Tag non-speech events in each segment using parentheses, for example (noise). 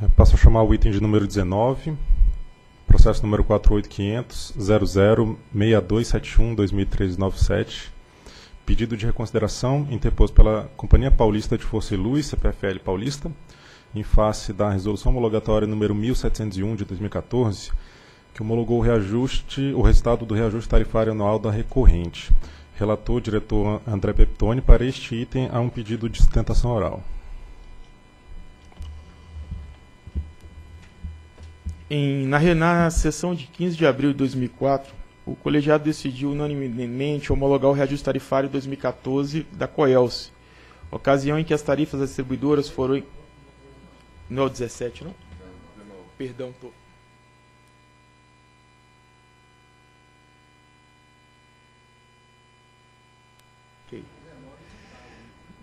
É, passo a chamar o item de número 19, processo número 48500006271-2013-97, pedido de reconsideração interposto pela Companhia Paulista de Força e Luz, CPFL Paulista, em face da resolução homologatória número 1701 de 2014, que homologou o reajuste, o resultado do reajuste tarifário anual da recorrente. Relator, diretor André Peptoni, para este item há um pedido de sustentação oral. Em, na, na sessão de 15 de abril de 2004, o colegiado decidiu unanimemente homologar o reajuste tarifário 2014 da Coelce, ocasião em que as tarifas distribuidoras foram. Não é o 17, não? Perdão, tô.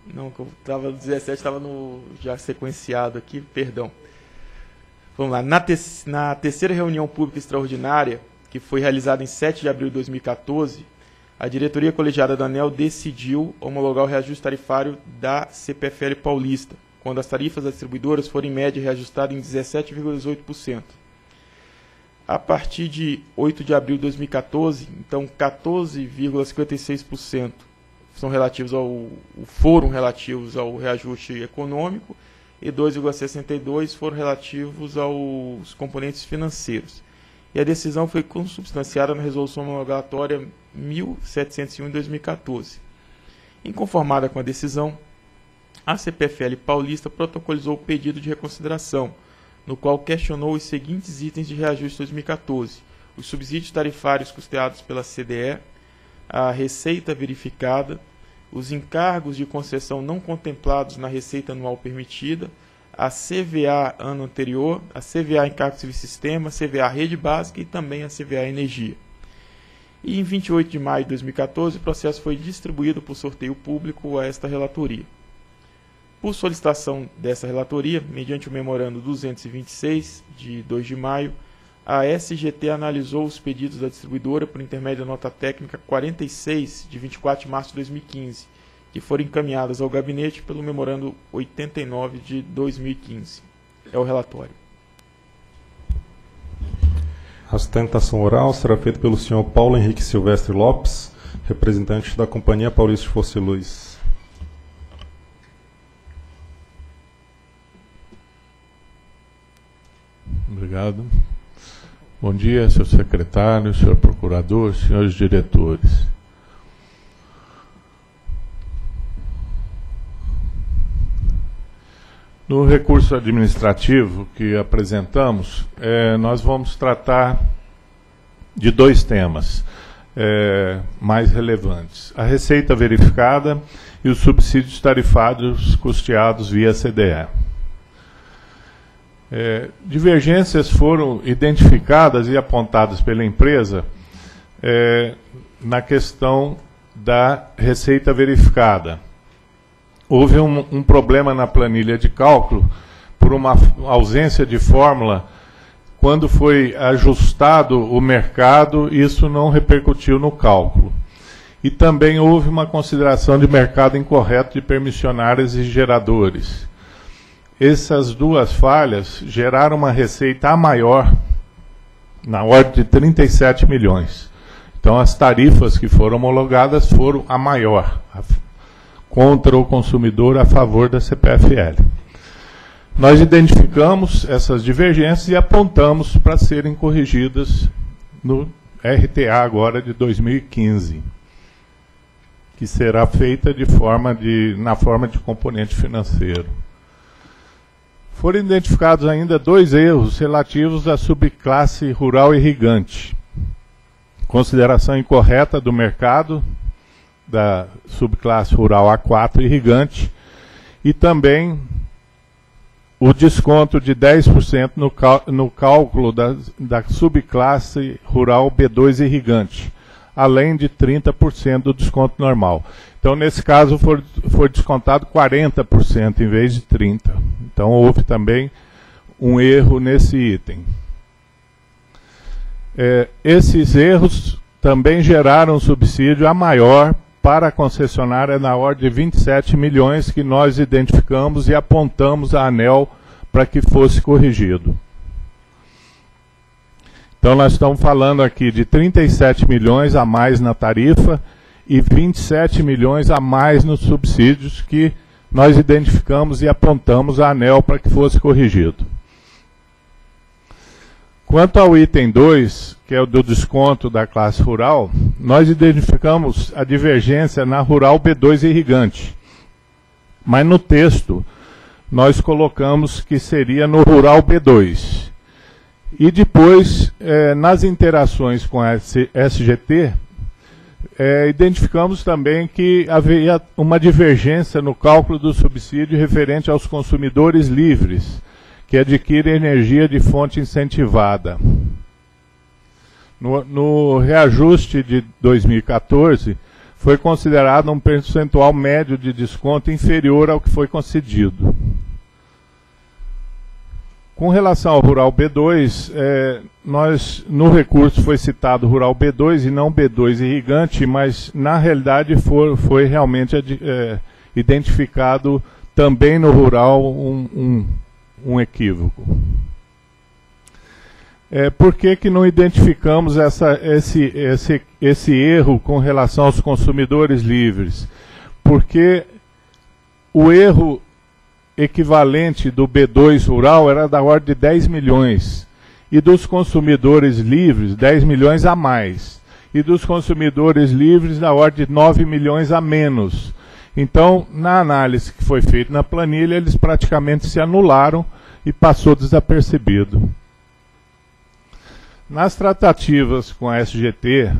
Não, estava no 17, estava no já sequenciado aqui, perdão. Vamos lá. Na, te na terceira reunião pública extraordinária, que foi realizada em 7 de abril de 2014, a diretoria colegiada da ANEL decidiu homologar o reajuste tarifário da CPFL Paulista, quando as tarifas das distribuidoras forem em média reajustadas em 17,18%. A partir de 8 de abril de 2014, então 14,56% são relativos ao foram relativos ao reajuste econômico e 2,62 foram relativos aos componentes financeiros. E a decisão foi consubstanciada na resolução homologatória 1701 de 2014. Inconformada com a decisão, a CPFL paulista protocolizou o pedido de reconsideração, no qual questionou os seguintes itens de reajuste 2014: os subsídios tarifários custeados pela CDE, a receita verificada, os encargos de concessão não contemplados na receita anual permitida, a CVA ano anterior, a CVA encargo de sistema, CVA rede básica e também a CVA energia. E em 28 de maio de 2014, o processo foi distribuído por sorteio público a esta relatoria. Por solicitação dessa relatoria, mediante o memorando 226 de 2 de maio, a SGT analisou os pedidos da distribuidora por intermédio da nota técnica 46 de 24 de março de 2015, que foram encaminhadas ao gabinete pelo memorando 89 de 2015. É o relatório. A sustentação oral será feita pelo senhor Paulo Henrique Silvestre Lopes, representante da Companhia Paulista de Força e Luz. Obrigado. Bom dia, senhor secretário, senhor procurador, senhores diretores. No recurso administrativo que apresentamos, é, nós vamos tratar de dois temas é, mais relevantes: a receita verificada e os subsídios tarifários custeados via CDE. É, divergências foram identificadas e apontadas pela empresa é, na questão da receita verificada. Houve um, um, problema na planilha de cálculo por uma ausência de fórmula. Quando foi ajustado o mercado, isso não repercutiu no cálculo. E também houve uma consideração de mercado incorreto de permissionários e geradores essas duas falhas geraram uma receita a maior, na ordem de 37 milhões. Então, as tarifas que foram homologadas foram a maior, a, contra o consumidor a favor da CPFL. Nós identificamos essas divergências e apontamos para serem corrigidas no RTA agora de 2015, que será feita de forma de, na forma de componente financeiro. Foram identificados ainda dois erros relativos à subclasse rural irrigante. Consideração incorreta do mercado da subclasse rural A4 irrigante e também o desconto de 10% no, no cálculo da, da subclasse rural B2 irrigante, além de 30% do desconto normal. Então, nesse caso, foi, foi descontado 40% em vez de 30%. Então, houve também um erro nesse item. É, esses erros também geraram um subsídio a maior para a concessionária na ordem de 27 milhões que nós identificamos e apontamos à ANEL para que fosse corrigido. Então nós estamos falando aqui de 37 milhões a mais na tarifa e 27 milhões a mais nos subsídios que nós identificamos e apontamos a ANEL para que fosse corrigido. Quanto ao item 2, que é o do desconto da classe rural, nós identificamos a divergência na rural B2 irrigante. Mas no texto, nós colocamos que seria no rural B2. E depois, eh, nas interações com a SGT, eh, identificamos também que havia uma divergência no cálculo do subsídio referente aos consumidores livres, que adquirem energia de fonte incentivada. No, no reajuste de 2014, foi considerado um percentual médio de desconto inferior ao que foi concedido. Com relação ao Rural B2, é, nós, no recurso foi citado Rural B2 e não B2 irrigante, mas na realidade for, foi realmente é, identificado também no Rural um, um, um equívoco. É, por que, que não identificamos essa, esse, esse, esse erro com relação aos consumidores livres? Porque o erro equivalente do B2 rural era da ordem de 10 milhões. E dos consumidores livres, 10 milhões a mais. E dos consumidores livres, da ordem de 9 milhões a menos. Então, na análise que foi feita na planilha, eles praticamente se anularam e passou desapercebido. Nas tratativas com a SGT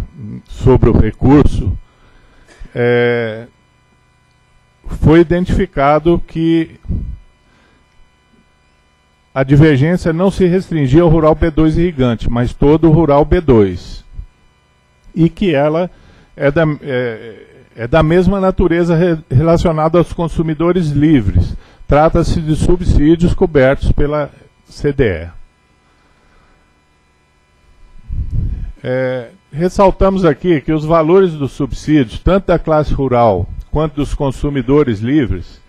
sobre o recurso, é, foi identificado que a divergência não se restringia ao rural B2 irrigante, mas todo o rural B2. E que ela é da, é, é da mesma natureza re, relacionada aos consumidores livres. Trata-se de subsídios cobertos pela CDE. É, ressaltamos aqui que os valores dos subsídios, tanto da classe rural quanto dos consumidores livres,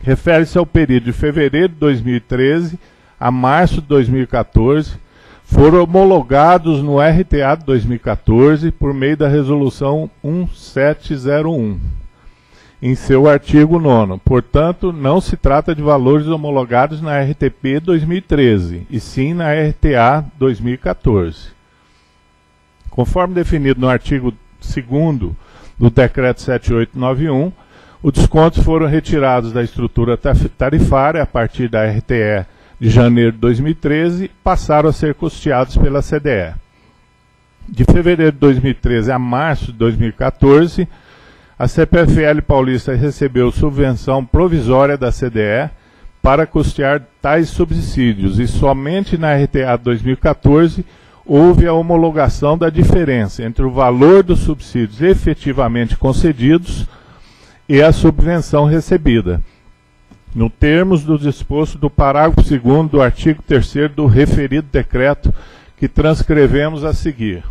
refere-se ao período de fevereiro de 2013 a março de 2014, foram homologados no RTA de 2014 por meio da resolução 1701, em seu artigo 9. Portanto, não se trata de valores homologados na RTP 2013, e sim na RTA 2014. Conforme definido no artigo 2 do Decreto 7891, os descontos foram retirados da estrutura tarifária a partir da RTE de janeiro de 2013 e passaram a ser custeados pela CDE. De fevereiro de 2013 a março de 2014, a CPFL Paulista recebeu subvenção provisória da CDE para custear tais subsídios e somente na RTA 2014 houve a homologação da diferença entre o valor dos subsídios efetivamente concedidos e a subvenção recebida, no termos do disposto do parágrafo 2 do artigo 3 do referido decreto que transcrevemos a seguir.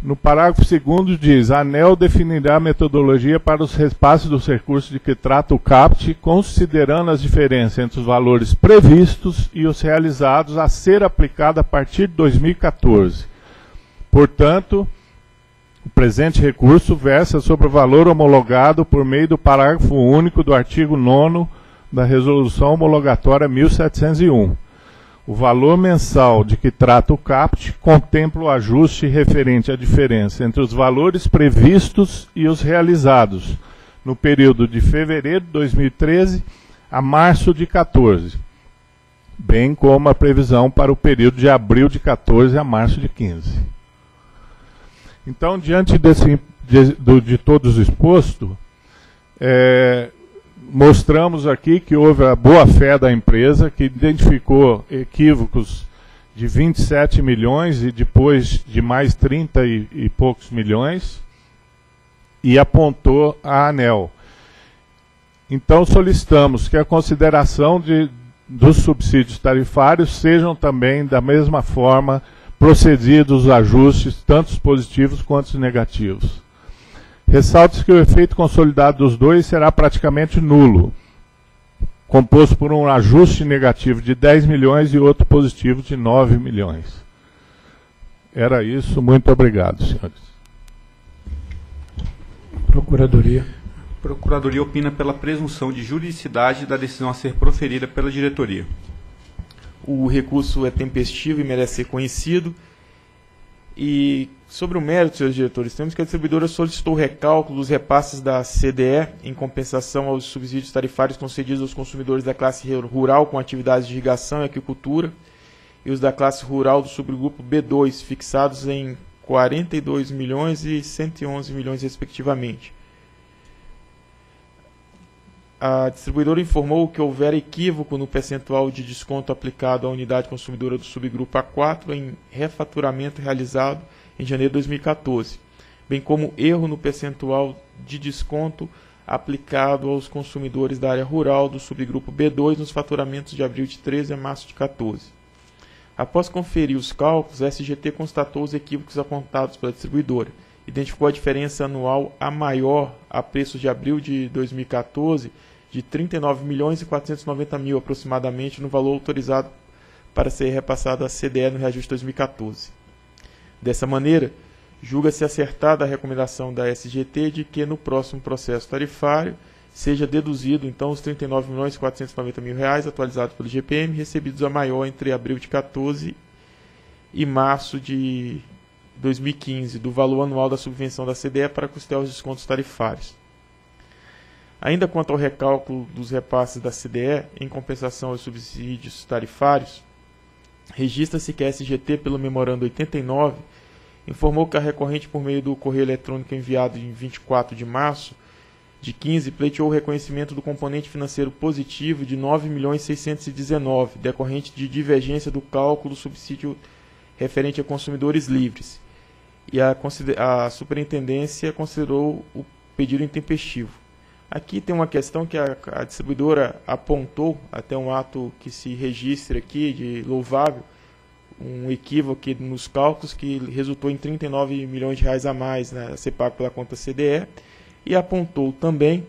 No parágrafo 2 diz: a ANEL definirá a metodologia para os repasses dos recursos de que trata o CAPT, considerando as diferenças entre os valores previstos e os realizados a ser aplicada a partir de 2014. Portanto, o presente recurso versa sobre o valor homologado por meio do parágrafo único do artigo 9 da Resolução Homologatória 1701 o valor mensal de que trata o CAPT contempla o ajuste referente à diferença entre os valores previstos e os realizados no período de fevereiro de 2013 a março de 14, bem como a previsão para o período de abril de 14 a março de 15. Então, diante desse, de, de, de todos exposto, é, mostramos aqui que houve a boa-fé da empresa, que identificou equívocos de 27 milhões e depois de mais 30 e, e poucos milhões, e apontou a ANEL. Então solicitamos que a consideração de, dos subsídios tarifários sejam também da mesma forma procedidos os ajustes, tanto os positivos quanto os negativos. Ressalte-se que o efeito consolidado dos dois será praticamente nulo, composto por um ajuste negativo de 10 milhões e outro positivo de 9 milhões. Era isso, muito obrigado, senhores. Procuradoria. Procuradoria opina pela presunção de juridicidade da decisão a ser proferida pela diretoria. O recurso é tempestivo e merece ser conhecido. E sobre o mérito, senhores diretores, temos que a distribuidora solicitou recálculo dos repasses da CDE em compensação aos subsídios tarifários concedidos aos consumidores da classe rural com atividades de irrigação e aquicultura e os da classe rural do subgrupo B2, fixados em 42 milhões e 111 milhões respectivamente. A distribuidora informou que houver equívoco no percentual de desconto aplicado à unidade consumidora do subgrupo A4 em refaturamento realizado em janeiro de 2014, bem como erro no percentual de desconto aplicado aos consumidores da área rural do subgrupo B2 nos faturamentos de abril de 13 a março de 14. Após conferir os cálculos, a SGT constatou os equívocos apontados pela distribuidora. Identificou a diferença anual a maior a preços de abril de 2014 de 39 milhões e 490 mil aproximadamente no valor autorizado para ser repassado à CDE no reajuste 2014. Dessa maneira, julga-se acertada a recomendação da SGT de que no próximo processo tarifário seja deduzido então os 39 milhões e 490 mil reais atualizados pelo GPM, recebidos a maior entre abril de 14 e março de 2015, do valor anual da subvenção da CDE para custear os descontos tarifários. Ainda quanto ao recálculo dos repasses da CDE em compensação aos subsídios tarifários, registra-se que a SGT, pelo memorando 89, informou que a recorrente, por meio do correio eletrônico enviado em 24 de março, de 15 pleiteou o reconhecimento do componente financeiro positivo de 9.619, decorrente de divergência do cálculo do subsídio referente a consumidores livres. E a, a superintendência considerou o pedido intempestivo. Aqui tem uma questão que a, a distribuidora apontou, até um ato que se registra aqui de louvável, um equívoco nos cálculos que resultou em 39 milhões de reais a mais né, a ser pago pela conta CDE e apontou também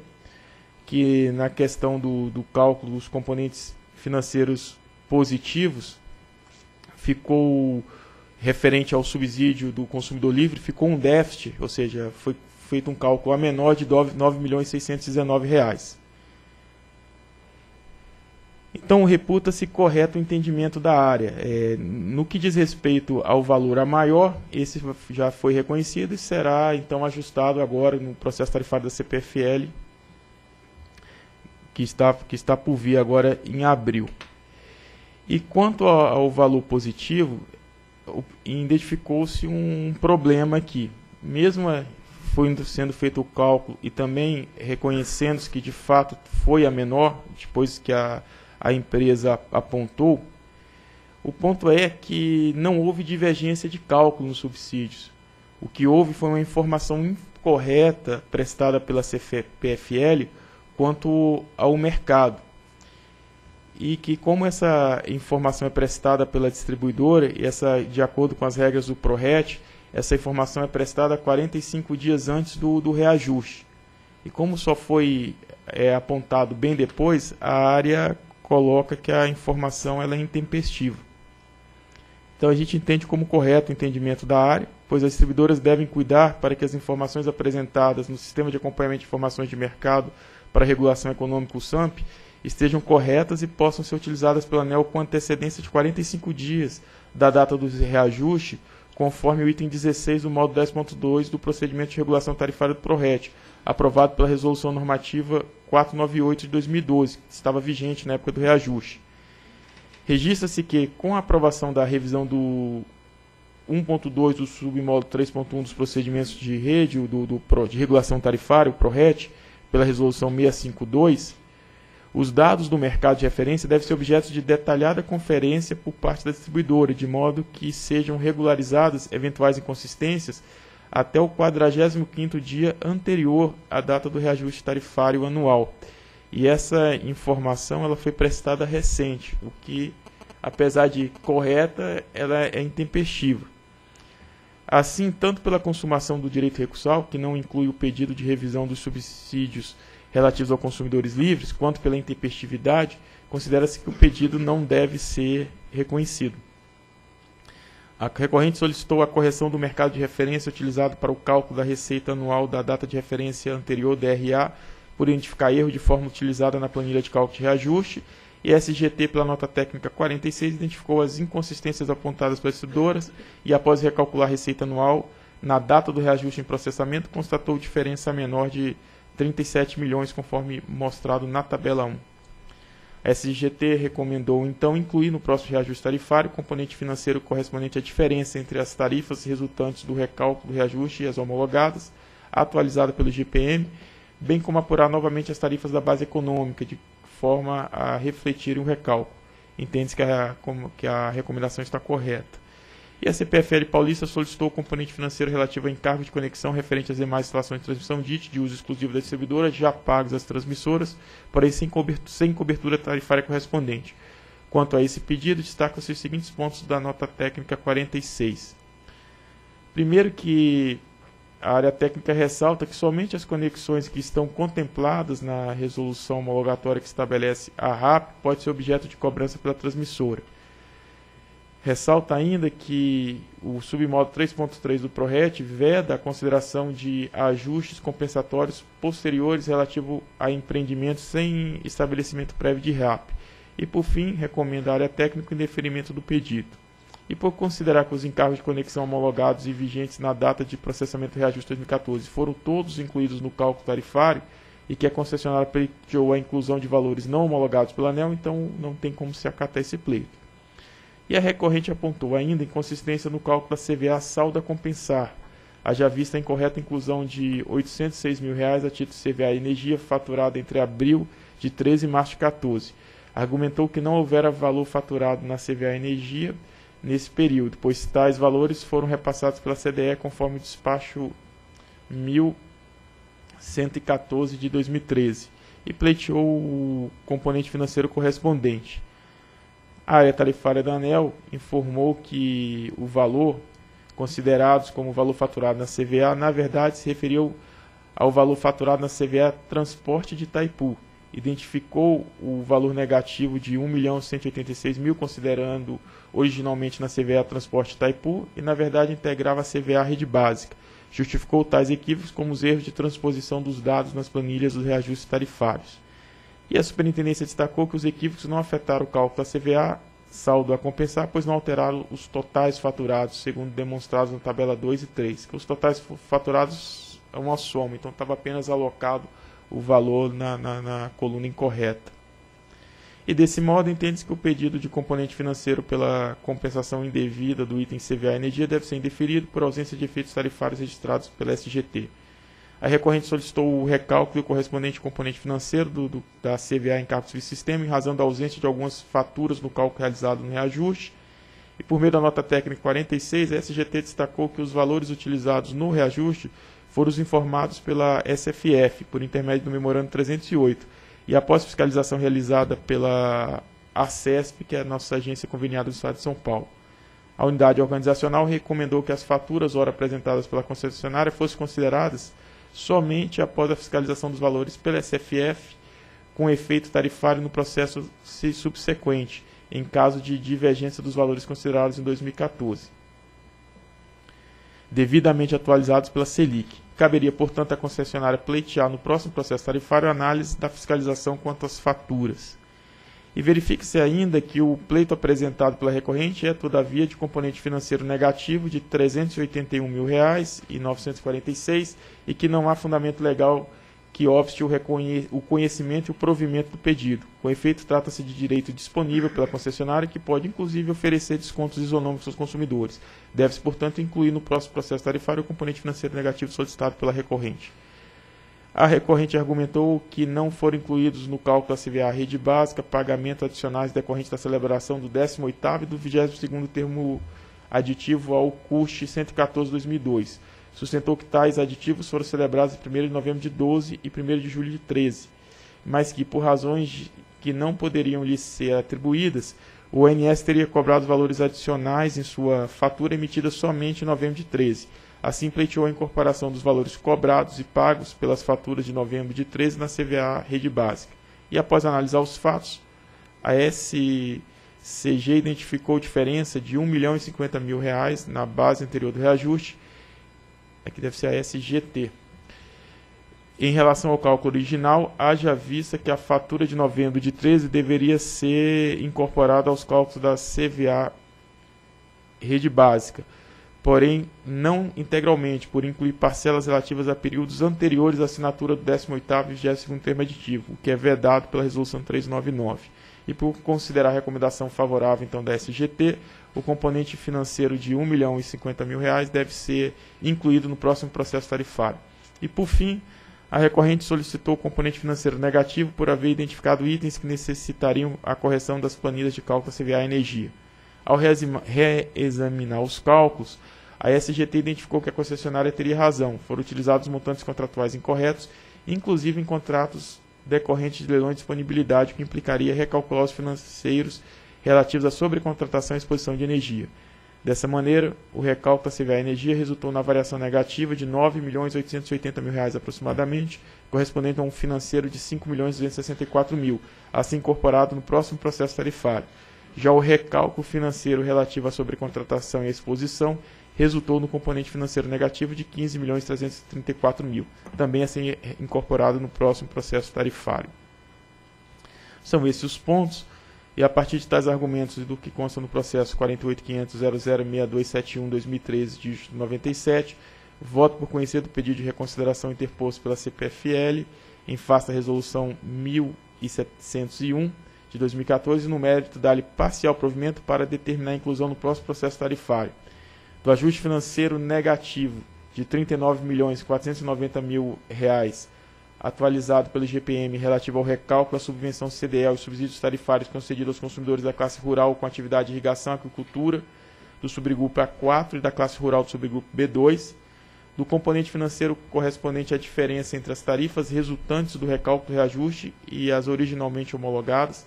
que na questão do, do cálculo dos componentes financeiros positivos ficou referente ao subsídio do consumidor livre, ficou um déficit, ou seja, foi feito um cálculo a menor de 9 milhões 619 reais. Então, reputa-se correto o entendimento da área. É, no que diz respeito ao valor a maior, esse já foi reconhecido e será então ajustado agora no processo tarifário da CPFL, que está, que está por vir agora em abril. E quanto ao, ao valor positivo, identificou-se um problema aqui. Mesmo foi sendo feito o cálculo e também reconhecendo que de fato foi a menor, depois que a a empresa apontou, o ponto é que não houve divergência de cálculo nos subsídios. O que houve foi uma informação incorreta prestada pela CPFL quanto ao mercado. E que como essa informação é prestada pela distribuidora, e essa de acordo com as regras do PRORET, essa informação é prestada 45 dias antes do, do reajuste. E como só foi é, apontado bem depois, a área coloca que a informação ela é intempestiva. Então a gente entende como correto o entendimento da área, pois as distribuidoras devem cuidar para que as informações apresentadas no Sistema de Acompanhamento de Informações de Mercado para Regulação Econômica, o SAMP, estejam corretas e possam ser utilizadas pela ANEL com antecedência de 45 dias da data do reajuste, conforme o item 16 do modo 10.2 do procedimento de regulação tarifária do PRORET, aprovado pela Resolução Normativa 498 de 2012, que estava vigente na época do reajuste. Registra-se que, com a aprovação da revisão do 1.2 do submódulo 3.1 dos procedimentos de rede do, do, de regulação tarifária, o PRORET, pela Resolução 652, os dados do mercado de referência devem ser objeto de detalhada conferência por parte da distribuidora, de modo que sejam regularizadas eventuais inconsistências até o 45º dia anterior à data do reajuste tarifário anual. E essa informação ela foi prestada recente, o que, apesar de correta, ela é intempestiva. Assim, tanto pela consumação do direito recursal, que não inclui o pedido de revisão dos subsídios relativos aos consumidores livres, quanto pela intempestividade, considera-se que o pedido não deve ser reconhecido. A recorrente solicitou a correção do mercado de referência utilizado para o cálculo da receita anual da data de referência anterior, DRA, por identificar erro de forma utilizada na planilha de cálculo de reajuste, e a SGT, pela nota técnica 46, identificou as inconsistências apontadas pelas distribuidoras e, após recalcular a receita anual, na data do reajuste em processamento, constatou diferença menor de 37 milhões, conforme mostrado na tabela 1. A SGT recomendou então incluir no próximo reajuste tarifário o componente financeiro correspondente à diferença entre as tarifas resultantes do recálculo do reajuste e as homologadas, atualizada pelo GPM, bem como apurar novamente as tarifas da base econômica, de forma a refletir o recálculo. Entende-se que a, que a recomendação está correta. E a CPFL Paulista solicitou o componente financeiro relativo a encargo de conexão referente às demais instalações de transmissão DIT de uso exclusivo da distribuidora, já pagos às transmissoras, porém sem cobertura, sem cobertura tarifária correspondente. Quanto a esse pedido, destaca-se os seguintes pontos da nota técnica 46. Primeiro que a área técnica ressalta que somente as conexões que estão contempladas na resolução homologatória que estabelece a RAP pode ser objeto de cobrança pela transmissora. Ressalta ainda que o submodo 3.3 do PRORET veda a consideração de ajustes compensatórios posteriores relativo a empreendimentos sem estabelecimento prévio de RAP. E, por fim, recomenda a área técnica o indeferimento do pedido. E por considerar que os encargos de conexão homologados e vigentes na data de processamento e reajuste 2014 foram todos incluídos no cálculo tarifário e que a concessionária pleiteou a inclusão de valores não homologados pela ANEL, então não tem como se acatar esse pleito. E a recorrente apontou ainda inconsistência no cálculo da CVA saldo a compensar, haja vista a incorreta inclusão de 806 mil reais a título CVA energia faturado entre abril de 13 e março de 14. Argumentou que não houvera valor faturado na CVA energia nesse período, pois tais valores foram repassados pela CDE conforme o despacho 1114 de 2013 e pleiteou o componente financeiro correspondente. A área tarifária da ANEL informou que o valor considerados como valor faturado na CVA, na verdade, se referiu ao valor faturado na CVA Transporte de Itaipu. Identificou o valor negativo de R$ 1.186.000, considerando originalmente na CVA Transporte Itaipu, e na verdade integrava a CVA Rede Básica. Justificou tais equívocos como os erros de transposição dos dados nas planilhas dos reajustes tarifários. E a superintendência destacou que os equívocos não afetaram o cálculo da CVA, saldo a compensar, pois não alteraram os totais faturados, segundo demonstrados na tabela 2 e 3. Que os totais faturados é uma soma, então estava apenas alocado o valor na, na, na coluna incorreta. E desse modo, entende-se que o pedido de componente financeiro pela compensação indevida do item CVA Energia deve ser indeferido por ausência de efeitos tarifários registrados pela SGT. A recorrente solicitou o recálculo do correspondente componente financeiro do, do, da CVA em capos de sistema em razão da ausência de algumas faturas no cálculo realizado no reajuste. E por meio da nota técnica 46, a SGT destacou que os valores utilizados no reajuste foram os informados pela SFF, por intermédio do memorando 308, e após fiscalização realizada pela ACESP, que é a nossa agência conveniada do Estado de São Paulo. A unidade organizacional recomendou que as faturas ora apresentadas pela concessionária fossem consideradas somente após a fiscalização dos valores pela SFF, com efeito tarifário no processo subsequente, em caso de divergência dos valores considerados em 2014, devidamente atualizados pela Selic. Caberia, portanto, à concessionária pleitear no próximo processo tarifário a análise da fiscalização quanto às faturas. E verifique-se ainda que o pleito apresentado pela recorrente é, todavia, de componente financeiro negativo de R$ 381.946 e que não há fundamento legal que obste o, o conhecimento e o provimento do pedido. Com efeito, trata-se de direito disponível pela concessionária que pode, inclusive, oferecer descontos isonômicos aos consumidores. Deve-se, portanto, incluir no próximo processo tarifário o componente financeiro negativo solicitado pela recorrente. A recorrente argumentou que não foram incluídos no cálculo da CVA rede básica pagamentos adicionais decorrentes da celebração do 18º e do 22º termo aditivo ao CUST 114-2002. Sustentou que tais aditivos foram celebrados em 1 de novembro de 12 e 1 de julho de 13, mas que, por razões que não poderiam lhes ser atribuídas, o ONS teria cobrado valores adicionais em sua fatura emitida somente em novembro de 13 Assim, pleiteou a incorporação dos valores cobrados e pagos pelas faturas de novembro de 13 na CVA Rede Básica. E após analisar os fatos, a SCG identificou diferença de R$ 1 milhão e 50 mil reais na base anterior do reajuste, aqui deve ser a SGT. Em relação ao cálculo original, haja vista que a fatura de novembro de 13 deveria ser incorporada aos cálculos da CVA Rede Básica porém não integralmente, por incluir parcelas relativas a períodos anteriores à assinatura do 18º e 22º termo aditivo, o que é vedado pela Resolução 399. E por considerar a recomendação favorável então da SGT, o componente financeiro de R$ 1 milhão e 50 mil reais deve ser incluído no próximo processo tarifário. E por fim, a recorrente solicitou o componente financeiro negativo por haver identificado itens que necessitariam a correção das planilhas de cálculo CVA Energia. Ao reexaminar os cálculos, a SGT identificou que a concessionária teria razão. Foram utilizados montantes contratuais incorretos, inclusive em contratos decorrentes de leilões de disponibilidade, que implicaria recalcular os financeiros relativos à sobrecontratação e exposição de energia. Dessa maneira, o recálculo da CVA Energia resultou na variação negativa de 9.880.000 mil reais aproximadamente, correspondente a um financeiro de R$ 5.264.000, mil, a ser incorporado no próximo processo tarifário. Já o recálculo financeiro relativo à sobrecontratação e exposição resultou no componente financeiro negativo de 15 milhões 334 mil, também a ser incorporado no próximo processo tarifário. São esses os pontos, e a partir de tais argumentos e do que consta no processo 48.500.006271-2013 de 97, voto por conhecer do pedido de reconsideração interposto pela CPFL em face da resolução 1701 de 2014 no mérito dar-lhe parcial provimento para determinar a inclusão no próximo processo tarifário. Do ajuste financeiro negativo de 39.490.000 mil reais atualizado pelo IGPM relativo ao recálculo da subvenção CDL e subsídios tarifários concedidos aos consumidores da classe rural com atividade de irrigação e agricultura do subgrupo A4 e da classe rural do subgrupo B2, do componente financeiro correspondente à diferença entre as tarifas resultantes do recálculo reajuste e as originalmente homologadas,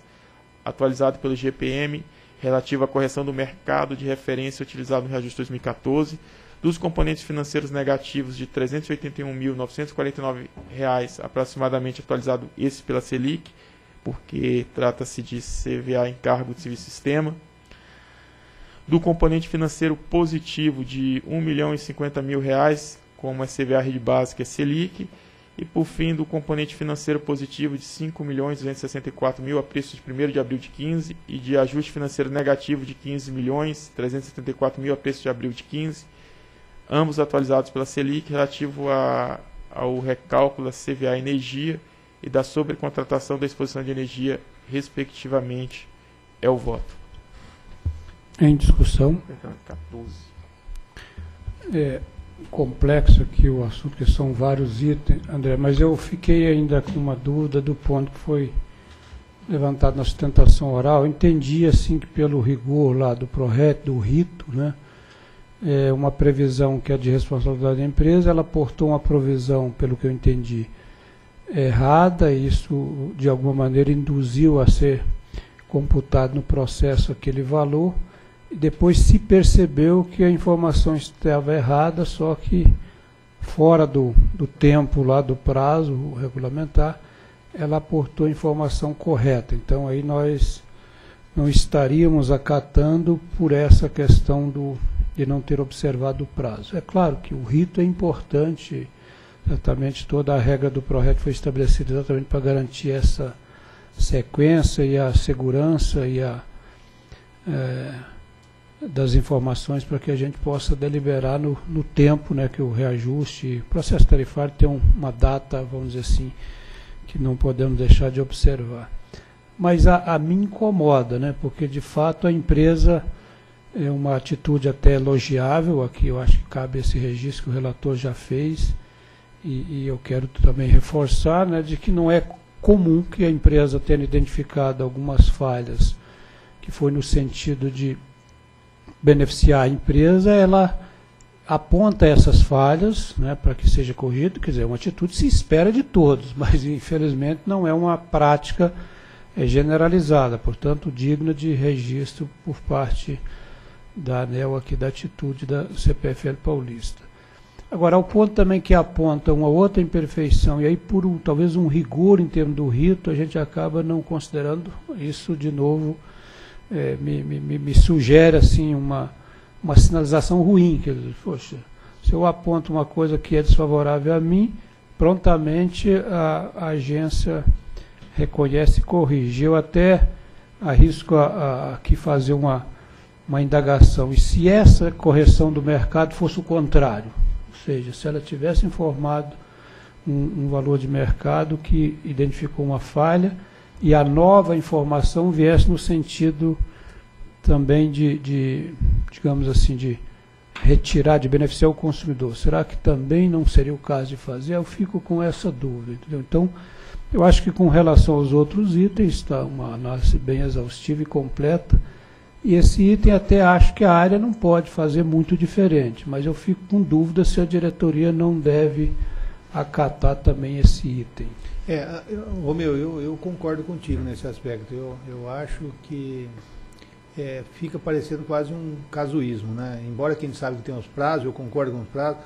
atualizado pelo GPM, relativo à correção do mercado de referência utilizado no reajuste 2014, dos componentes financeiros negativos de R$ 381.949 aproximadamente atualizado esse pela Selic, porque trata-se de CVA encargo de serviço sistema, do componente financeiro positivo de R$ 1 milhão e 50 mil reais, como é CVA rede básica e Selic, e por fim do componente financeiro positivo de 5 milhões 264 mil a preço de 1 de abril de 15 e de ajuste financeiro negativo de 15 milhões 374 mil a preço de abril de 15, ambos atualizados pela Selic relativo a, ao recálculo da CVA Energia e da sobrecontratação da exposição de energia, respectivamente, é o voto. Em discussão. 14. É, complexo aqui o assunto, que são vários itens, André, mas eu fiquei ainda com uma dúvida do ponto que foi levantado na sustentação oral. Eu entendi assim que pelo rigor lá do PRORET, do rito, né, é uma previsão que é de responsabilidade da empresa, ela aportou uma provisão, pelo que eu entendi, errada, e isso de alguma maneira induziu a ser computado no processo aquele valor depois se percebeu que a informação estava errada, só que fora do, do tempo lá do prazo regulamentar, ela aportou a informação correta. Então aí nós não estaríamos acatando por essa questão do, de não ter observado o prazo. É claro que o rito é importante, exatamente toda a regra do PRORET foi estabelecida exatamente para garantir essa sequência e a segurança e a. É, das informações para que a gente possa deliberar no, no tempo né, que o reajuste, processo tarifário tem um, uma data, vamos dizer assim, que não podemos deixar de observar. Mas a, a me incomoda, né, porque de fato a empresa é uma atitude até elogiável, aqui eu acho que cabe esse registro que o relator já fez, e, e eu quero também reforçar né, de que não é comum que a empresa tenha identificado algumas falhas, que foi no sentido de beneficiar a empresa, ela aponta essas falhas né, para que seja corrigido, quer dizer, é uma atitude se espera de todos, (laughs) mas infelizmente não é uma prática é, generalizada, portanto digna de registro por parte da ANEL aqui da atitude da CPFL Paulista. Agora, ao ponto também que aponta uma outra imperfeição, e aí por um, talvez um rigor em termos do rito, a gente acaba não considerando isso de novo, é, me, me, me, sugere assim uma, uma sinalização ruim, dizer, poxa, se eu aponto uma coisa que é desfavorável a mim, prontamente a, a agência reconhece e corrige. Eu até arrisco aqui fazer uma, uma indagação. E se essa correção do mercado fosse o contrário? Ou seja, se ela tivesse informado um, um valor de mercado que identificou uma falha e a nova informação viesse no sentido também de, de digamos assim, de retirar, de beneficiar o consumidor. Será que também não seria o caso de fazer? Eu fico com essa dúvida. Entendeu? Então, eu acho que com relação aos outros itens, está uma análise bem exaustiva e completa. E esse item até acho que a área não pode fazer muito diferente, mas eu fico com dúvida se a diretoria não deve acatar também esse item. É, Romeu, eu, eu concordo contigo nesse aspecto. Eu, eu acho que é, fica parecendo quase um casuísmo, né? Embora quem sabe que tem os prazos, eu concordo com os prazos,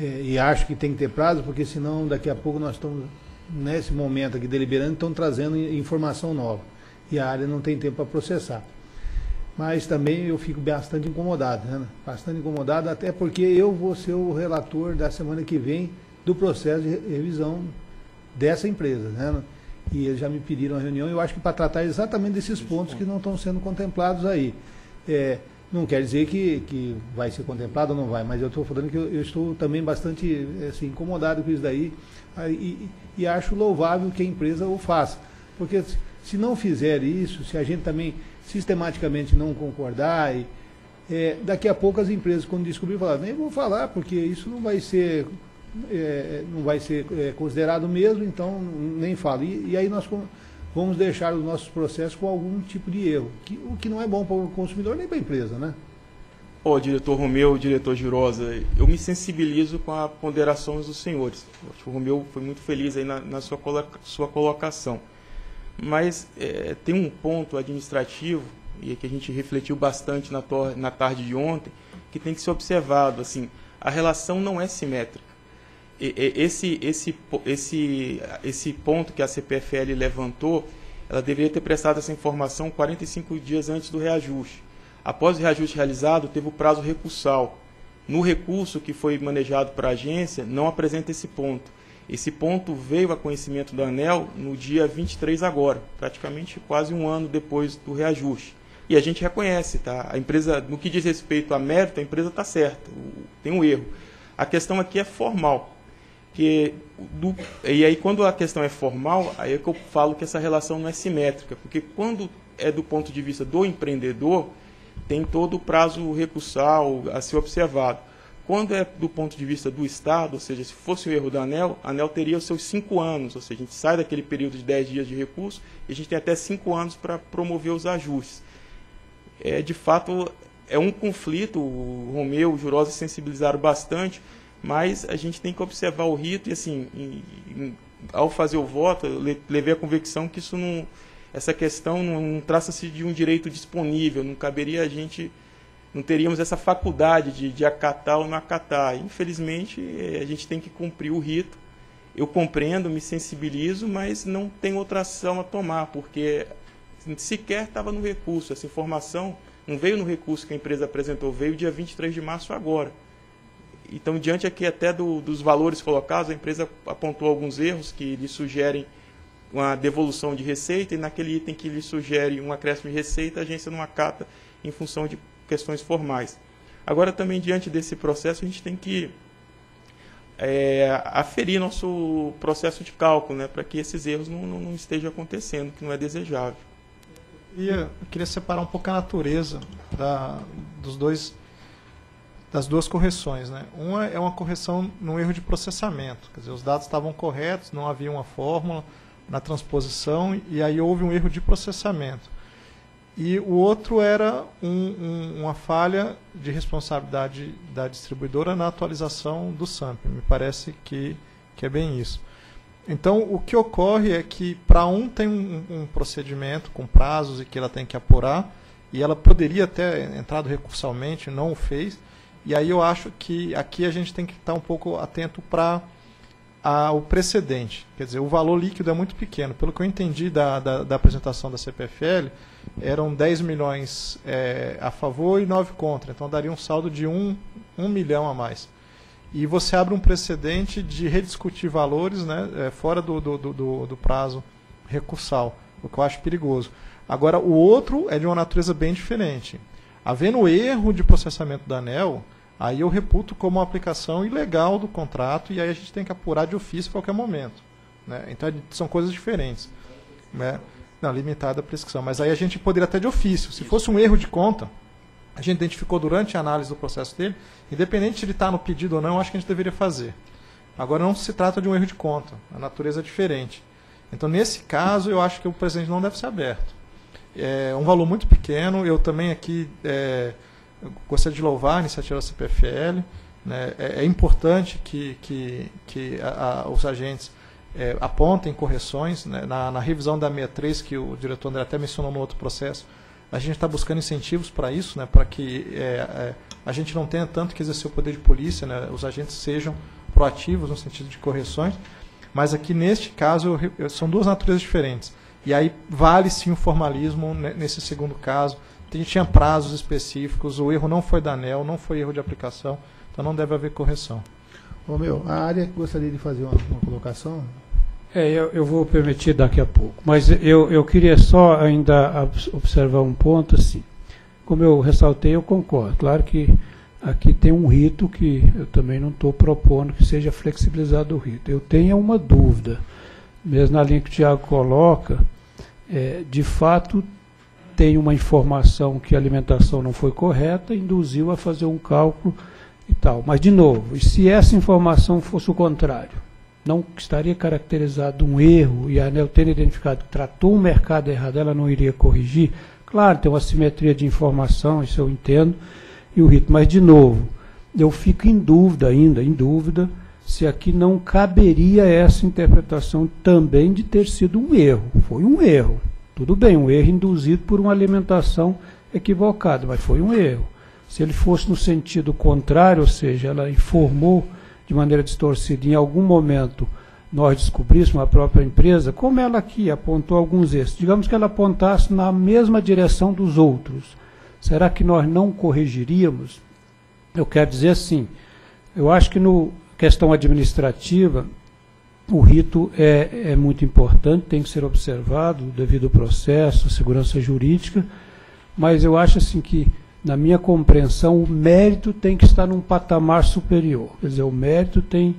é, e acho que tem que ter prazo, porque senão daqui a pouco nós estamos, nesse momento aqui deliberando, estão trazendo informação nova. E a área não tem tempo para processar mas também eu fico bastante incomodado, né? bastante incomodado, até porque eu vou ser o relator da semana que vem do processo de revisão dessa empresa. Né? E eles já me pediram a reunião, eu acho que para tratar exatamente desses pontos que não estão sendo contemplados aí. É, não quer dizer que, que vai ser contemplado ou não vai, mas eu estou falando que eu, eu, estou também bastante assim, incomodado com isso daí e, e acho louvável que a empresa o faça. Porque se não fizer isso, se a gente também sistematicamente não concordar. E, é, daqui a pouco as empresas, quando descobrir, falar, nem vou falar, porque isso não vai ser, é, não vai ser é, considerado mesmo, então nem falo. E, e, aí nós vamos deixar os nossos processos com algum tipo de erro, que, o que não é bom para o consumidor nem para a empresa, né? Ó, oh, diretor Romeu, diretor Girosa, eu me sensibilizo com a ponderação dos senhores. o Romeu foi muito feliz aí na, na sua, sua colocação. Mas é, tem um ponto administrativo, e que a gente refletiu bastante na, na tarde de ontem, que tem que ser observado. Assim, a relação não é simétrica. Esse, esse, esse, esse ponto que a CPFL levantou, ela deveria ter prestado essa informação 45 dias antes do reajuste. Após o reajuste realizado, teve o prazo recursal. No recurso que foi manejado para a agência, não apresenta esse ponto. Esse ponto veio a conhecimento da ANEL no dia 23 agora, praticamente quase um ano depois do reajuste. E a gente reconhece, tá? A empresa, no que diz respeito a mérito, a empresa está certa, tem um erro. A questão aqui é formal. Que do, e aí quando a questão é formal, aí é que eu falo que essa relação não é simétrica, porque quando é do ponto de vista do empreendedor, tem todo o prazo recursal a ser observado. Quando é do ponto de vista do Estado, ou seja, se fosse o erro da ANEL, a ANEL teria os seus cinco anos, ou seja, a gente sai daquele período de 10 dias de recurso e a gente tem até cinco anos para promover os ajustes. É, de fato, é um conflito, o Romeu, o Jurosa sensibilizaram bastante, mas a gente tem que observar o rito e, assim, em, em, ao fazer o voto, eu levei a convicção que isso não, essa questão não, não traça-se de um direito disponível, não caberia a gente não teríamos essa faculdade de, de acatar ou não acatar. Infelizmente, eh, a gente tem que cumprir o rito. Eu compreendo, me sensibilizo, mas não tem outra ação a tomar, porque sequer estava no recurso. Essa informação não veio no recurso que a empresa apresentou, veio dia 23 de março agora. Então, diante aqui até do, dos valores colocados, a empresa apontou alguns erros que lhe sugerem uma devolução de receita, e naquele item que lhe sugere um acréscimo de receita, a agência não acata em função de questões formais. Agora, também, diante desse processo, a gente tem que é, aferir nosso processo de cálculo, né, para que esses erros não, não, não, estejam acontecendo, que não é desejável. E eu queria separar um pouco a natureza da, dos dois, das duas correções. Né? Uma é uma correção no erro de processamento, quer dizer, os dados estavam corretos, não havia uma fórmula na transposição, e aí houve um erro de processamento e o outro era um, um, uma falha de responsabilidade da distribuidora na atualização do SAMP. Me parece que, que é bem isso. Então, o que ocorre é que para um tem um, um, procedimento com prazos e que ela tem que apurar, e ela poderia ter entrado recursalmente, não o fez, E aí eu acho que aqui a gente tem que estar um pouco atento para o precedente. Quer dizer, o valor líquido é muito pequeno. Pelo que eu entendi da, da, da apresentação da CPFL, eram 10 milhões é, a favor e 9 contra. Então daria um saldo de 1, 1 milhão a mais. E você abre um precedente de rediscutir valores né, é, fora do, do, do, do prazo recursal, o que eu acho perigoso. Agora, o outro é de uma natureza bem diferente. Havendo erro de processamento da ANEL, aí eu reputo como uma aplicação ilegal do contrato e aí a gente tem que apurar de ofício a qualquer momento. Né? Então são coisas diferentes. Né? Limitada a prescrição. Mas aí a gente poderia até de ofício. Se fosse um erro de conta, a gente identificou durante a análise do processo dele, independente de ele estar no pedido ou não, acho que a gente deveria fazer. Agora não se trata de um erro de conta, a natureza é diferente. Então, nesse caso, eu acho que o presente não deve ser aberto. É um valor muito pequeno. Eu também aqui é, gostaria de louvar a iniciativa da CPFL. Né? É, é, importante que, que, que a, a, os agentes é, apontem correções. Né? Na, na, revisão da 63, que o diretor André até mencionou no outro processo, a gente está buscando incentivos para isso, né? para que é, é, a gente não tenha tanto que exercer o poder de polícia, né? os agentes sejam proativos no sentido de correções. Mas aqui, neste caso, eu, são duas naturezas diferentes. E aí vale sim o formalismo nesse segundo caso. A gente tinha prazos específicos, o erro não foi da ANEL, não foi erro de aplicação, então não deve haver correção. Ô meu, a área gostaria de fazer uma, uma colocação. É, eu, eu, vou permitir daqui a pouco, mas eu, eu queria só ainda observar um ponto assim. Como eu ressaltei, eu concordo. Claro que aqui tem um rito que eu também não estou propondo que seja flexibilizado o rito. Eu tenho uma dúvida, mesmo na linha que o Tiago coloca, é, de fato tem uma informação que a alimentação não foi correta, induziu a fazer um cálculo e tal. Mas, de novo, se essa informação fosse o contrário? Não estaria caracterizado um erro e a ANEL tendo identificado que tratou o mercado errado, ela não iria corrigir? Claro, tem uma simetria de informação, isso eu entendo, e o rito. Mas, de novo, eu fico em dúvida ainda, em dúvida, se aqui não caberia essa interpretação também de ter sido um erro. Foi um erro. Tudo bem, um erro induzido por uma alimentação equivocada, mas foi um erro. Se ele fosse no sentido contrário, ou seja, ela informou de maneira distorcida, em algum momento nós descobríssemos a própria empresa, como ela aqui apontou alguns erros, digamos que ela apontasse na mesma direção dos outros, será que nós não corrigiríamos? Eu quero dizer assim, eu acho que no questão administrativa, o rito é, é muito importante, tem que ser observado devido ao processo, segurança jurídica, mas eu acho assim que, na minha compreensão, o mérito tem que estar num patamar superior. Quer dizer, o mérito tem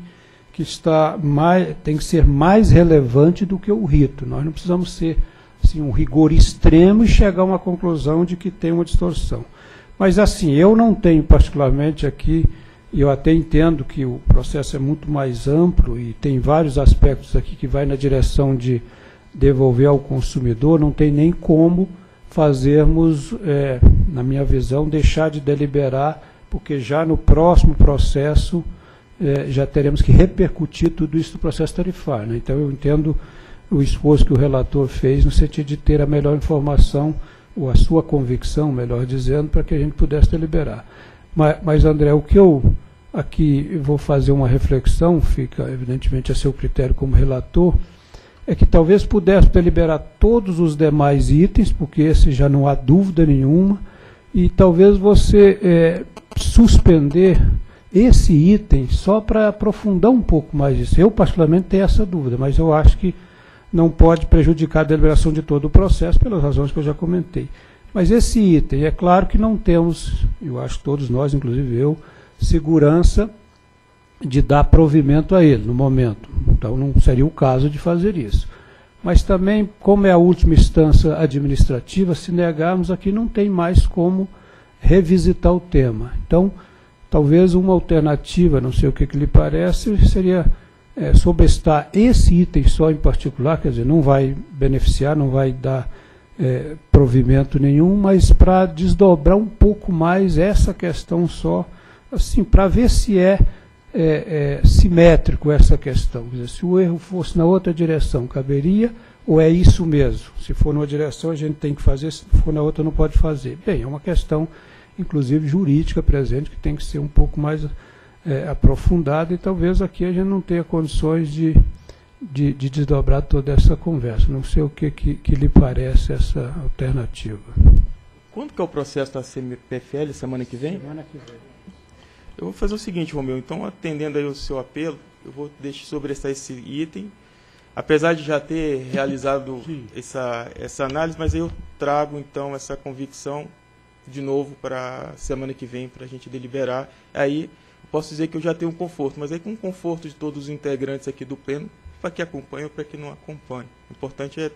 que estar mais, tem que ser mais relevante do que o rito. Nós não precisamos ser assim, um rigor extremo e chegar a uma conclusão de que tem uma distorção. Mas assim, eu não tenho particularmente aqui eu até entendo que o processo é muito mais amplo e tem vários aspectos aqui que vai na direção de devolver ao consumidor, não tem nem como fazermos, é, na minha visão, deixar de deliberar, porque já no próximo processo é, já teremos que repercutir tudo isso no processo tarifário. Né? Então eu entendo o esforço que o relator fez no sentido de ter a melhor informação, ou a sua convicção, melhor dizendo, para que a gente pudesse deliberar. Mas, mas André, o que eu aqui vou fazer uma reflexão, fica evidentemente a seu critério como relator, é que talvez pudesse deliberar todos os demais itens, porque esse já não há dúvida nenhuma, e talvez você é, suspender esse item só para aprofundar um pouco mais isso. Eu, particularmente, tenho essa dúvida, mas eu acho que não pode prejudicar a deliberação de todo o processo, pelas razões que eu já comentei. Mas esse item, é claro que não temos, eu acho que todos nós, inclusive eu, segurança de dar provimento a ele no momento. Então não seria o caso de fazer isso. Mas também, como é a última instância administrativa, se negarmos aqui não tem mais como revisitar o tema. Então, talvez uma alternativa, não sei o que, que lhe parece, seria é, sobrestar esse item só em particular, quer dizer, não vai beneficiar, não vai dar é, provimento nenhum, mas para desdobrar um pouco mais essa questão só assim, para ver se é, é, é, simétrico essa questão. Dizer, se o erro fosse na outra direção, caberia, ou é isso mesmo? Se for numa direção, a gente tem que fazer, se for na outra, não pode fazer. Bem, é uma questão inclusive jurídica presente, que tem que ser um pouco mais é, aprofundada e talvez aqui a gente não tenha condições de, de, de desdobrar toda essa conversa. Não sei o que, que, que, lhe parece essa alternativa. Quando que é o processo da CMPFL, semana que vem? Semana que vem. Eu vou fazer o seguinte, Romeu, então atendendo aí o seu apelo, eu vou deixar sobressar esse item, apesar de já ter realizado essa, essa análise, mas eu trago então essa convicção de novo para semana que vem para a gente deliberar. Aí posso dizer que eu já tenho um conforto, mas aí com o conforto de todos os integrantes aqui do pleno, para que acompanhe ou para que não acompanhe. O importante é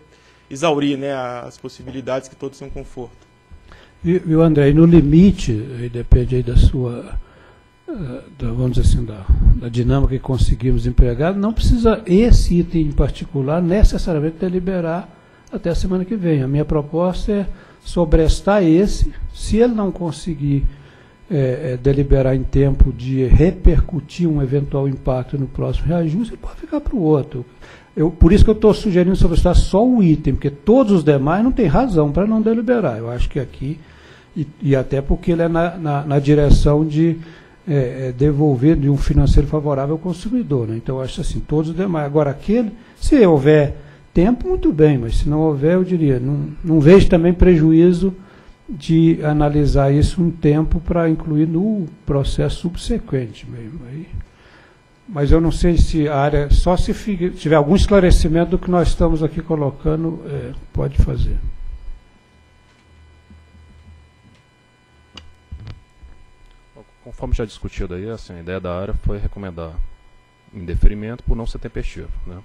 exaurir né, as possibilidades que todos tenham conforto. Viu, André, e no limite, aí depende aí da sua, eh, da, vamos dizer assim, da, da dinâmica que conseguimos empregar, não precisa esse item em particular necessariamente deliberar até a semana que vem. A minha proposta é sobrestar esse, se ele não conseguir é, é, deliberar em tempo de repercutir um eventual impacto no próximo reajuste, ele pode ficar para o outro. Eu, por isso que eu estou sugerindo sobrestar só o item, porque todos os demais não tem razão para não deliberar. Eu acho que aqui, e, e até porque ele é na, na, na direção de é, é, devolver de um financeiro favorável ao consumidor. Né? Então, eu acho assim, todos os demais. Agora, aquele, se houver tempo, muito bem, mas se não houver, eu diria, não, não vejo também prejuízo de analisar isso um tempo para incluir no processo subsequente mesmo. Aí, mas eu não sei se a área, só se tiver algum esclarecimento do que nós estamos aqui colocando, é, pode fazer. Conforme já discutido aí, assim, a ideia da área foi recomendar indeferimento por não ser tempestivo. Né?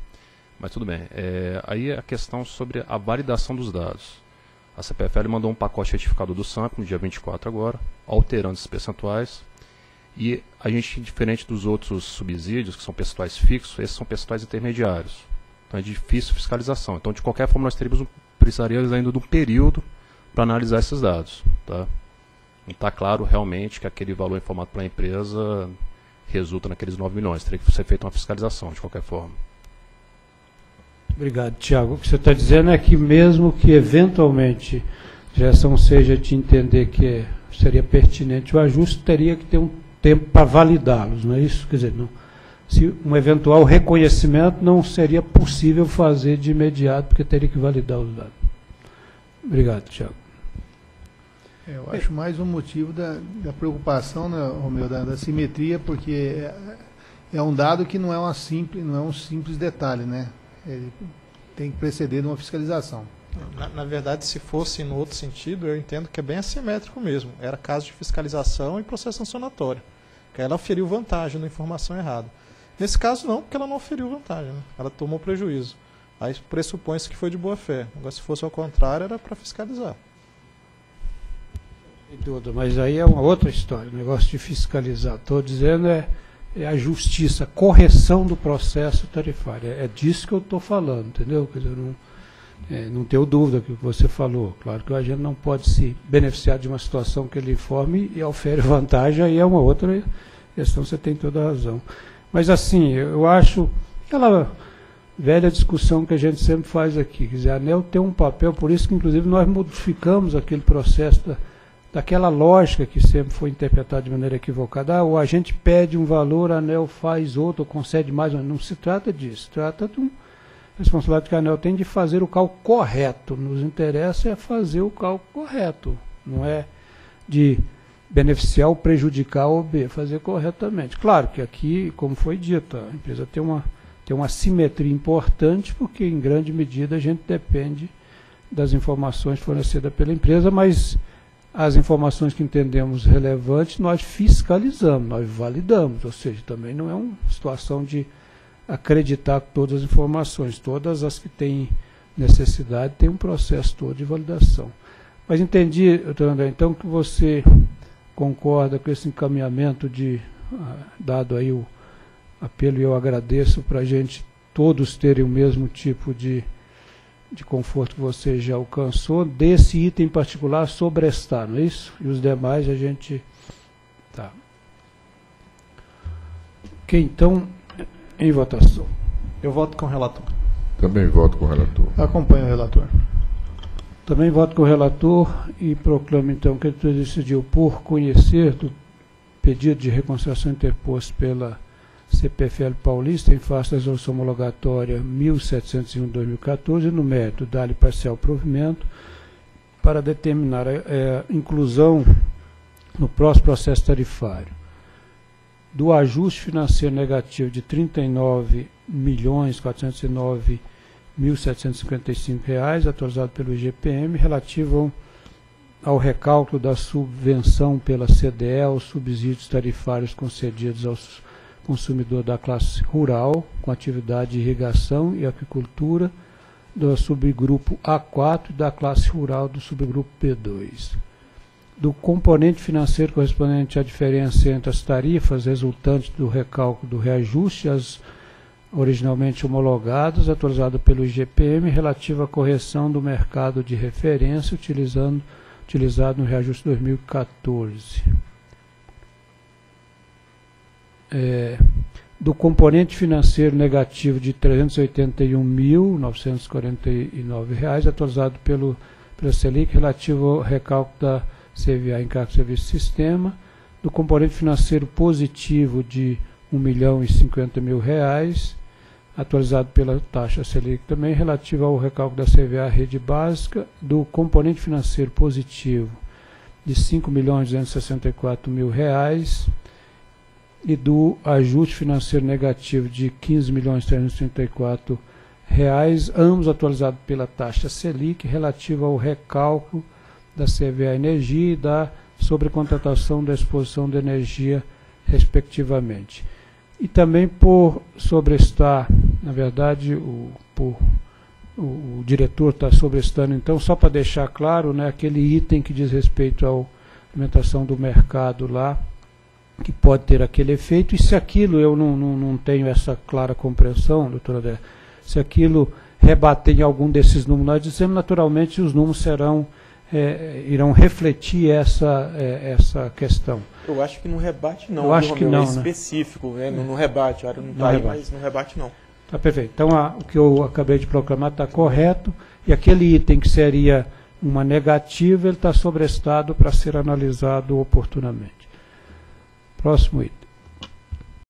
Mas tudo bem. É, aí a questão sobre a validação dos dados. A CPFL mandou um pacote retificado do SAMP no dia 24 agora, alterando esses percentuais. E a gente, diferente dos outros subsídios, que são percentuais fixos, esses são percentuais intermediários. Então é difícil fiscalização. Então, de qualquer forma, nós teríamos precisaríamos ainda de um período para analisar esses dados. Tá? Não está claro realmente que aquele valor informado pela empresa resulta naqueles 9 milhões. Teria que ser feita uma fiscalização, de qualquer forma. Obrigado, Tiago. O que você está dizendo é que mesmo que eventualmente a gestão seja de entender que seria pertinente o ajuste, teria que ter um tempo para validá-los, não é isso? Quer dizer, não, se um eventual reconhecimento não seria possível fazer de imediato, porque teria que validar os dados. Obrigado, Tiago. É, eu acho mais um motivo da, da preocupação, né, Romeu, da, da simetria, porque é, é um dado que não é uma simples, não é um simples detalhe, né? Ele tem que preceder de uma fiscalização. Na, na, verdade, se fosse no outro sentido, eu entendo que é bem assimétrico mesmo. Era caso de fiscalização e processo sancionatório. Que ela oferiu vantagem na informação errada. Nesse caso, não, porque ela não oferiu vantagem. Né? Ela tomou prejuízo. Aí pressupõe-se que foi de boa fé. Agora, se fosse ao contrário, era para fiscalizar. Mas aí é uma outra história, o negócio de fiscalizar. Estou dizendo é é a justiça, correção do processo tarifário. É, é disso que eu estou falando, entendeu? Quer dizer, não, é, não tenho dúvida que você falou. Claro que a gente não pode se beneficiar de uma situação que ele informe e ofere (laughs) vantagem, aí é uma outra questão, você tem toda a razão. Mas assim, eu acho aquela velha discussão que a gente sempre faz aqui, quer dizer, a ANEL tem um papel, por isso que inclusive nós modificamos aquele processo da daquela lógica que sempre foi interpretada de maneira equivocada. Ah, o agente pede um valor, a ANEL faz outro, ou concede mais. Não se trata disso. Trata de uma responsabilidade que a ANEL tem de fazer o cálculo correto. Nos interessa é fazer o cálculo correto. Não é de beneficiar ou prejudicar o B, fazer corretamente. Claro que aqui, como foi dito, a empresa tem uma, tem uma simetria importante, porque em grande medida a gente depende das informações fornecidas pela empresa, mas as informações que entendemos relevantes, nós fiscalizamos, nós validamos, ou seja, também não é uma situação de acreditar todas as informações, todas as que têm necessidade têm um processo todo de validação. Mas entendi, doutor André, então que você concorda com esse encaminhamento de ah, dado aí o apelo e eu agradeço para a gente todos terem o mesmo tipo de de conforto que você já alcançou, desse item em particular sobrestar, não é isso? E os demais a gente. Tá. Ok, então, em votação. Eu voto com o relator. Também voto com o relator. Acompanho o relator. Também voto com o relator e proclamo então que diretoria decidiu, por conhecer do pedido de reconstrução interposto pela CPFL Paulista em face da resolução homologatória 1701-2014, no mérito da-lhe parcial provimento, para determinar a, é, inclusão no próximo processo tarifário. Do ajuste financeiro negativo de R$ 39.409.755, atualizado pelo IGPM, relativo ao recálculo da subvenção pela CDE aos subsídios tarifários concedidos aos consumidores da classe rural, com atividade de irrigação e aquicultura, do subgrupo A4 e da classe rural do subgrupo P2 do componente financeiro correspondente à diferença entre as tarifas resultantes do recálculo do reajuste as originalmente homologadas, atualizado pelo IGPM, relativa à correção do mercado de referência utilizando, utilizado no reajuste 2014. É, do componente financeiro negativo de R$ 381.949, atualizado pelo, pela Selic, relativo ao recálculo da CVA encargo de serviço sistema, do componente financeiro positivo de R$ 1 milhão e 50 mil reais, atualizado pela taxa Selic também, relativo ao recálculo da CVA rede básica, do componente financeiro positivo de R$ 5 milhões e 264 mil reais, do ajuste financeiro negativo de R$ 15 milhões e 334 reais, ambos atualizados pela taxa Selic, relativo ao recálculo da CVA Energia e da sobrecontratação da exposição de energia, respectivamente. E também por sobrestar, na verdade, o, por, o, o diretor está sobrestando, então, só para deixar claro, né, aquele item que diz respeito à alimentação do mercado lá, que pode ter aquele efeito, e se aquilo eu não, não, não tenho essa clara compreensão, doutora André, se aquilo rebater em algum desses números, nós dizemos naturalmente os números serão é, irão refletir essa, é, essa questão. Eu acho que no rebate não. Eu acho que não. É específico, né? no, no rebate. A área não está aí, mas no rebate não. Tá perfeito. Então a, o que eu acabei de proclamar está correto e aquele item que seria uma negativa, ele está sobrestado para ser analisado oportunamente. Próximo item.